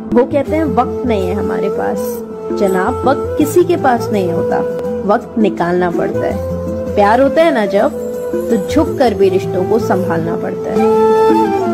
वो कहते हैं, वक्त नहीं है हमारे पास। जनाब, वक्त किसी के पास नहीं होता। वक्त निकालना पड़ता है। प्यार होता है ना जब? तो झुक कर भी रिश्तों को संभालना पड़ता है।